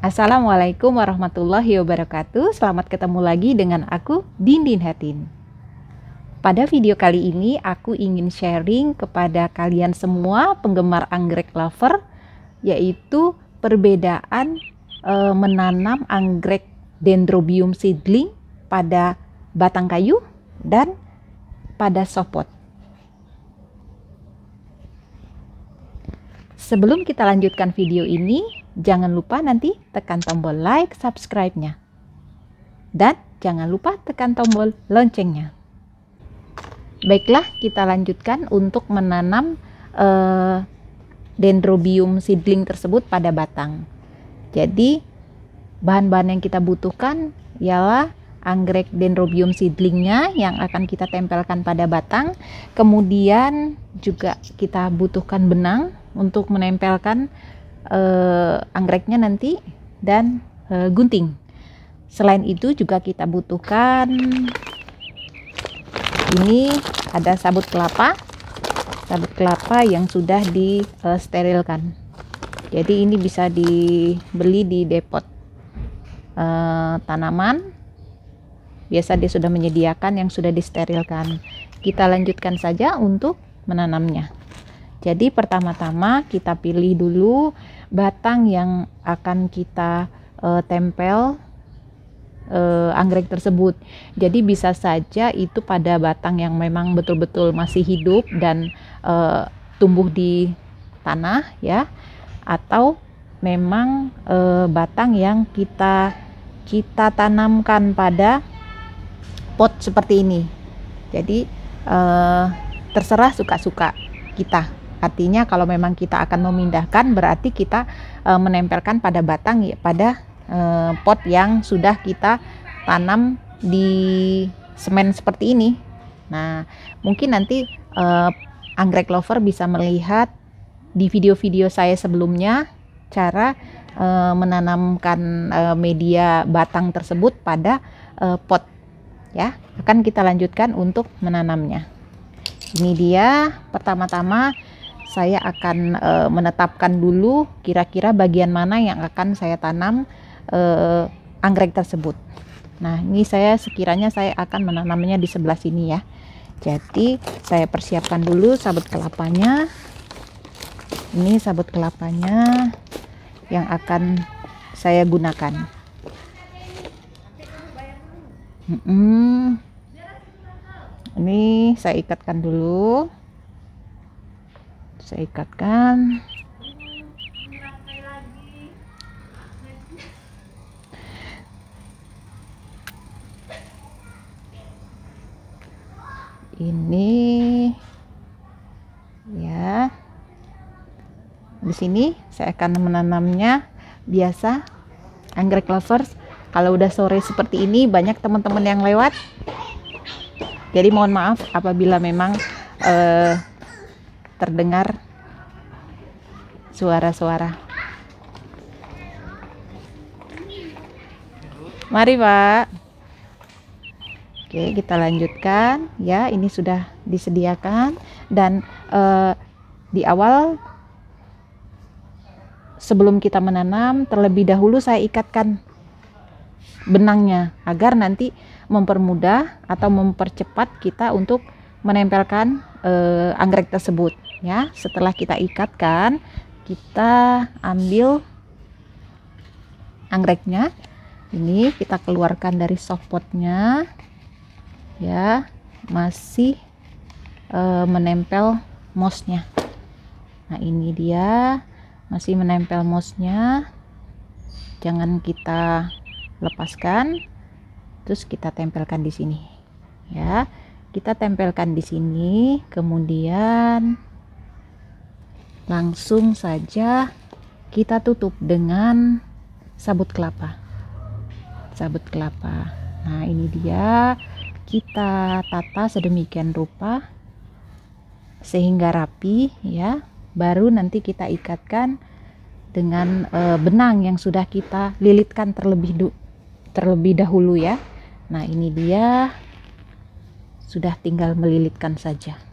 Assalamualaikum warahmatullahi wabarakatuh. Selamat ketemu lagi dengan aku Dindin Hatin. Pada video kali ini aku ingin sharing kepada kalian semua penggemar anggrek lover Yaitu perbedaan e, menanam anggrek dendrobium seedling pada batang kayu dan pada sopot. Sebelum kita lanjutkan video ini, jangan lupa nanti tekan tombol like, subscribe-nya. Dan jangan lupa tekan tombol loncengnya. Baiklah, kita lanjutkan untuk menanam uh, dendrobium seedling tersebut pada batang. Jadi, bahan-bahan yang kita butuhkan ialah anggrek dendrobium seedlingnya yang akan kita tempelkan pada batang. Kemudian juga kita butuhkan benang untuk menempelkan uh, anggreknya nanti dan uh, gunting. Selain itu juga kita butuhkan ini ada sabut kelapa, sabut kelapa yang sudah disterilkan. Jadi ini bisa dibeli di depot uh, tanaman biasa dia sudah menyediakan yang sudah disterilkan kita lanjutkan saja untuk menanamnya jadi pertama-tama kita pilih dulu batang yang akan kita uh, tempel uh, anggrek tersebut. Jadi bisa saja itu pada batang yang memang betul-betul masih hidup dan uh, tumbuh di tanah ya. Atau memang e, batang yang kita kita tanamkan pada pot seperti ini. Jadi uh, terserah suka-suka kita artinya kalau memang kita akan memindahkan berarti kita uh, menempelkan pada batang ya pada uh, pot yang sudah kita tanam di semen seperti ini. Nah mungkin nanti uh, anggrek lover bisa melihat di video-video saya sebelumnya cara uh, menanamkan uh, media batang tersebut pada uh, pot ya. Akan kita lanjutkan untuk menanamnya. Ini dia pertama-tama saya akan e, menetapkan dulu kira-kira bagian mana yang akan saya tanam e, anggrek tersebut. Nah ini saya sekiranya saya akan menanamnya di sebelah sini ya. Jadi saya persiapkan dulu sabut kelapanya. Ini sabut kelapanya yang akan saya gunakan. Hmm. ini saya ikatkan dulu saya ikatkan. Ini. Ya. Di sini saya akan menanamnya. Biasa anggrek lovers. Kalau udah sore seperti ini banyak teman-teman yang lewat. Jadi mohon maaf apabila memang uh, terdengar suara-suara. Mari pak. Oke kita lanjutkan. Ya ini sudah disediakan. Dan uh, di awal sebelum kita menanam terlebih dahulu saya ikatkan benangnya agar nanti mempermudah atau mempercepat kita untuk menempelkan uh, anggrek tersebut ya. Setelah kita ikatkan kita ambil anggreknya ini kita keluarkan dari softpotnya ya. Masih uh, menempel mosnya nah ini dia. Masih menempel mosnya jangan kita lepaskan. Terus kita tempelkan di sini ya. Kita tempelkan di sini kemudian langsung saja kita tutup dengan sabut kelapa. Sabut kelapa. Nah ini dia. Kita tata sedemikian rupa sehingga rapi ya. Baru nanti kita ikatkan dengan e, benang yang sudah kita lilitkan terlebih terlebih dahulu ya. Nah ini dia. Sudah tinggal melilitkan saja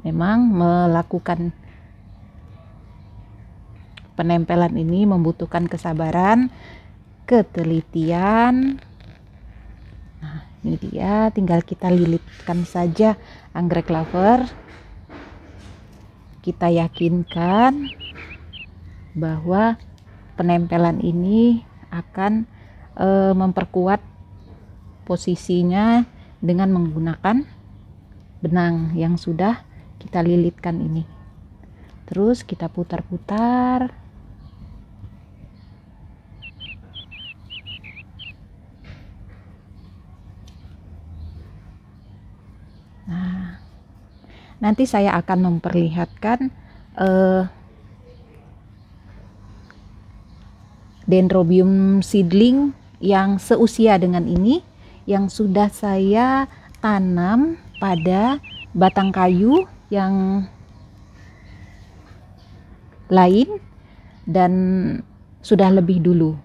memang melakukan penempelan ini membutuhkan kesabaran, ketelitian. Nah, ini dia, tinggal kita lilitkan saja anggrek lover. Kita yakinkan bahwa penempelan ini akan e, memperkuat posisinya dengan menggunakan benang yang sudah kita lilitkan ini. Terus kita putar-putar. Nah nanti saya akan memperlihatkan uh, dendrobium seedling yang seusia dengan ini yang sudah saya tanam pada batang kayu yang lain dan sudah lebih dulu.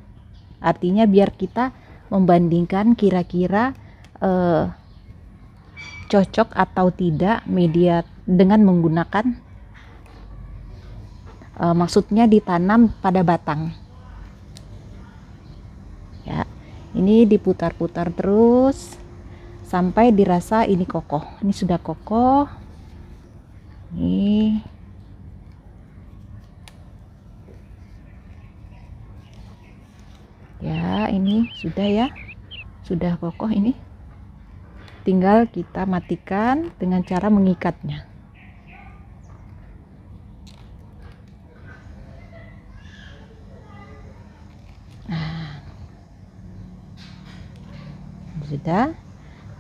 Artinya biar kita membandingkan kira-kira eh, cocok atau tidak media dengan menggunakan eh, maksudnya ditanam pada batang. Ya, ini diputar-putar terus sampai dirasa ini kokoh. Ini sudah kokoh. Nih ya ini sudah ya. Sudah kokoh ini. Tinggal kita matikan dengan cara mengikatnya. Nah. Sudah.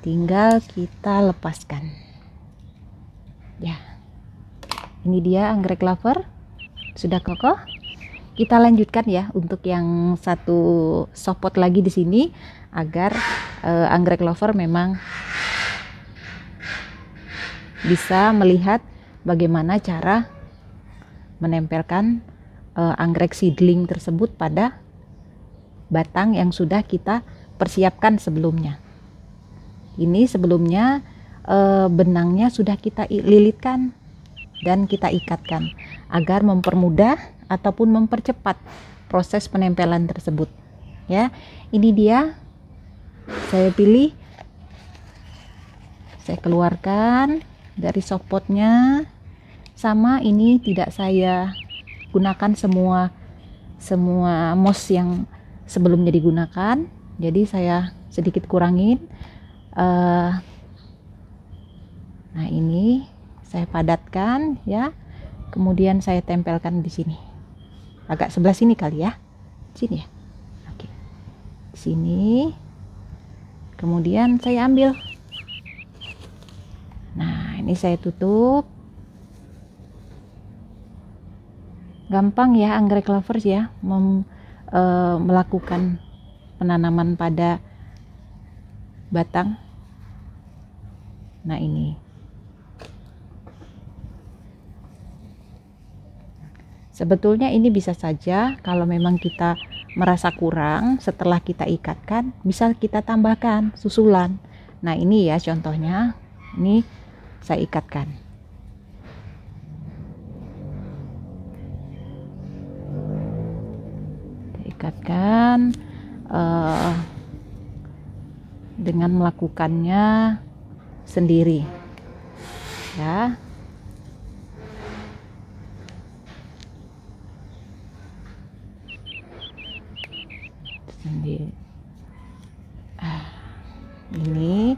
Tinggal kita lepaskan. Ya ini dia anggrek lover. Sudah kokoh. Kita lanjutkan ya untuk yang satu sopot lagi di sini agar uh, anggrek lover memang bisa melihat bagaimana cara menempelkan uh, anggrek seedling tersebut pada batang yang sudah kita persiapkan sebelumnya. Ini sebelumnya uh, benangnya sudah kita lilitkan dan kita ikatkan agar mempermudah ataupun mempercepat proses penempelan tersebut. Ya, ini dia. Saya pilih, saya keluarkan dari sopotnya. Sama ini tidak saya gunakan semua semua mos yang sebelumnya digunakan. Jadi saya sedikit kurangin. Uh, nah ini saya padatkan ya. Kemudian saya tempelkan di sini. Agak sebelah sini kali ya. Sini ya. Oke. Sini. Kemudian saya ambil. Nah ini saya tutup. Gampang ya anggrek lovers ya mem, e, melakukan penanaman pada batang. Nah ini Sebetulnya ini bisa saja kalau memang kita merasa kurang setelah kita ikatkan bisa kita tambahkan susulan. Nah, ini ya contohnya. Ini saya ikatkan. Saya ikatkan uh, dengan melakukannya sendiri. Ya. Di ah, ini.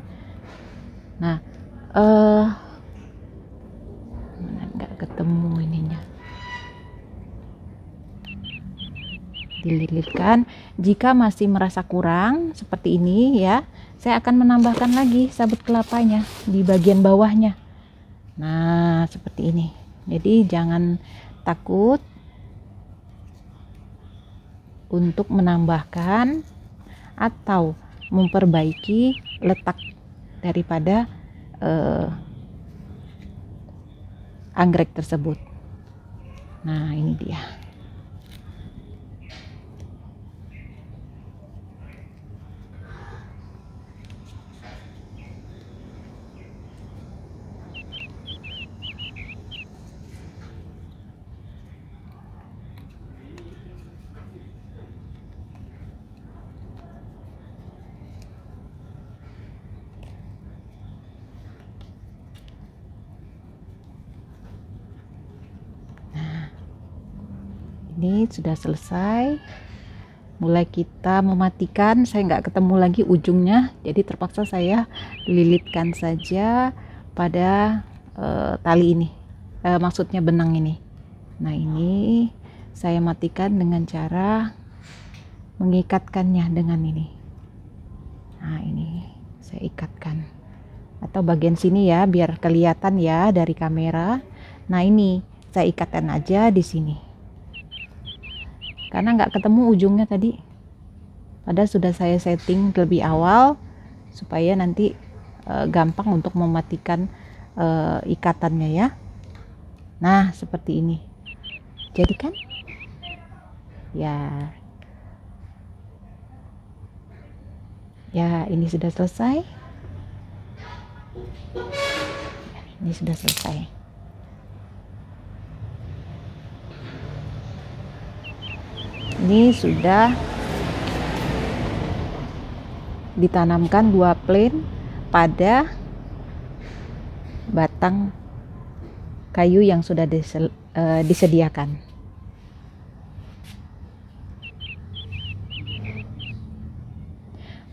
Nah eh mana nggak ketemu ininya? Dililitkan. Jika masih merasa kurang seperti ini ya saya akan menambahkan lagi sabut kelapanya di bagian bawahnya. Nah seperti ini. Jadi jangan takut untuk menambahkan atau memperbaiki letak daripada uh, anggrek tersebut. Nah, ini dia. Ini sudah selesai. Mulai kita mematikan saya nggak ketemu lagi ujungnya. Jadi terpaksa saya lilitkan saja pada uh, tali ini. Uh, maksudnya benang ini. Nah ini saya matikan dengan cara mengikatkannya dengan ini. Nah ini saya ikatkan. Atau bagian sini ya biar kelihatan ya dari kamera. Nah ini saya ikatkan aja di sini karena nggak ketemu ujungnya tadi. Padahal sudah saya setting lebih awal supaya nanti e, gampang untuk mematikan e, ikatannya ya. Nah seperti ini. Jadi kan ya. Ya ini sudah selesai. Ini sudah selesai ini sudah ditanamkan dua plane pada batang kayu yang sudah eh, disediakan.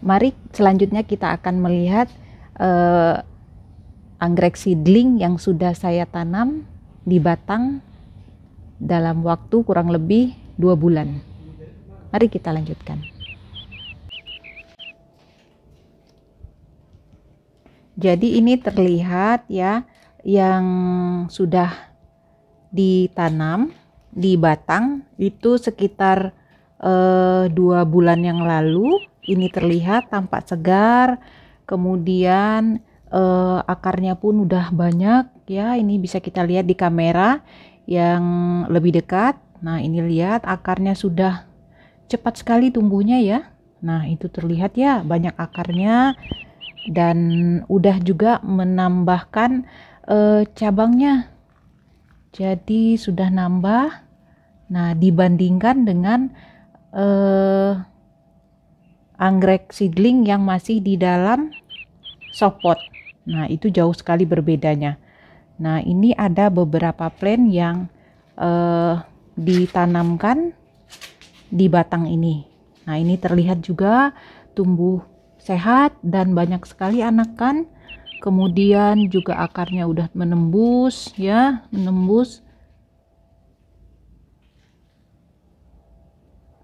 Mari selanjutnya kita akan melihat uh, anggrek seedling yang sudah saya tanam di batang dalam waktu kurang lebih dua bulan. Mari kita lanjutkan. Jadi ini terlihat ya yang sudah ditanam di batang itu sekitar uh, dua bulan yang lalu. Ini terlihat tampak segar, kemudian uh, akarnya pun udah banyak ya. Ini bisa kita lihat di kamera yang lebih dekat. Nah ini lihat akarnya sudah cepat sekali tumbuhnya ya. Nah, itu terlihat ya banyak akarnya dan udah juga menambahkan e, cabangnya. Jadi sudah nambah. Nah, dibandingkan dengan e, anggrek seedling yang masih di dalam sopot. Nah, itu jauh sekali berbedanya. Nah, ini ada beberapa plant yang e, ditanamkan di batang ini. Nah, ini terlihat juga tumbuh sehat dan banyak sekali anakan. Kemudian juga akarnya udah menembus ya, menembus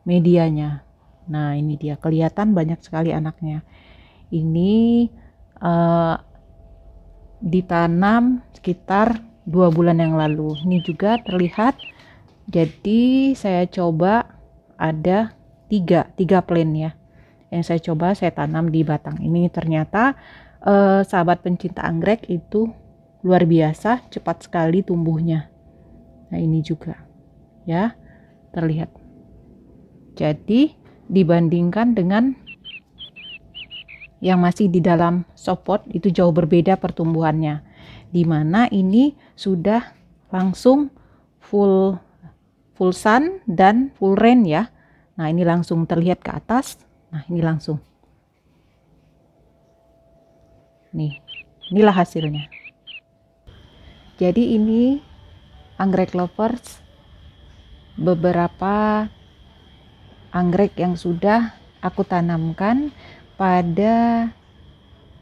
medianya. Nah, ini dia kelihatan banyak sekali anaknya. Ini uh, ditanam sekitar dua bulan yang lalu. Ini juga terlihat. Jadi saya coba ada tiga tiga plan ya yang saya coba saya tanam di batang. Ini ternyata eh, sahabat pencinta anggrek itu luar biasa cepat sekali tumbuhnya. Nah ini juga ya terlihat. Jadi dibandingkan dengan yang masih di dalam sopot itu jauh berbeda pertumbuhannya. Di mana ini sudah langsung full full sun dan full rain ya. Nah, ini langsung terlihat ke atas. Nah, ini langsung. Nih, inilah hasilnya. Jadi ini anggrek lovers beberapa anggrek yang sudah aku tanamkan pada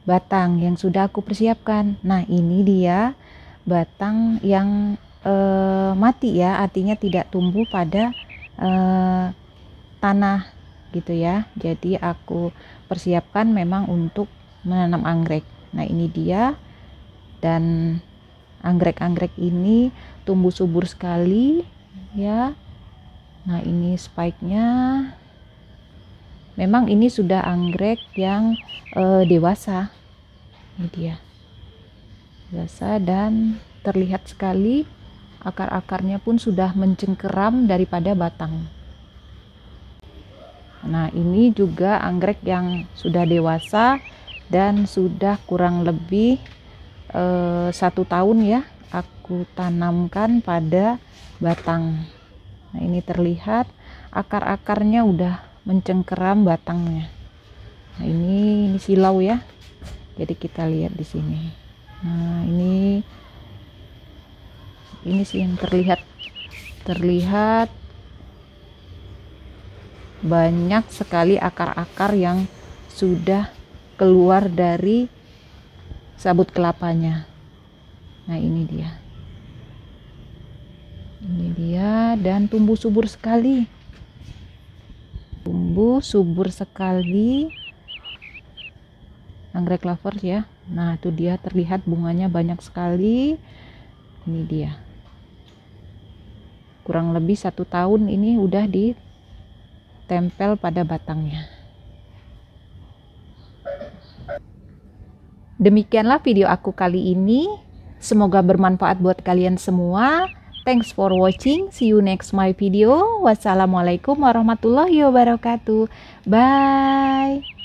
batang yang sudah aku persiapkan. Nah, ini dia batang yang uh, mati ya artinya tidak tumbuh pada uh, tanah gitu ya. Jadi aku persiapkan memang untuk menanam anggrek. Nah ini dia. Dan anggrek-anggrek ini tumbuh subur sekali ya. Nah ini spike-nya. Memang ini sudah anggrek yang uh, dewasa. Ini dia. Dewasa dan terlihat sekali akar-akarnya pun sudah mencengkeram daripada batang. Nah, ini juga anggrek yang sudah dewasa dan sudah kurang lebih eh, satu tahun ya aku tanamkan pada batang. Nah, ini terlihat akar-akarnya udah mencengkeram batangnya. Nah, ini ini silau ya. Jadi kita lihat di sini. Nah, ini ini sih yang terlihat terlihat banyak sekali akar-akar yang sudah keluar dari sabut kelapanya. Nah ini dia. Ini dia dan tumbuh subur sekali. Tumbuh subur sekali. Anggrek lovers ya. Nah itu dia terlihat bunganya banyak sekali. Ini dia kurang lebih satu tahun ini udah ditempel pada batangnya. Demikianlah video aku kali ini. Semoga bermanfaat buat kalian semua. Thanks for watching. See you next my video. Wassalamualaikum warahmatullahi wabarakatuh. Bye